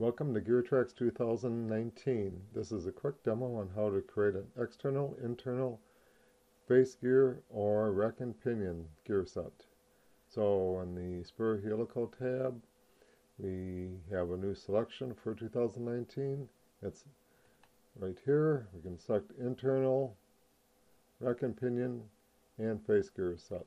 Welcome to GearTrax 2019. This is a quick demo on how to create an external, internal face gear or rack and pinion gear set. So on the Spur helical tab, we have a new selection for 2019. It's right here. We can select internal, rack and pinion, and face gear set.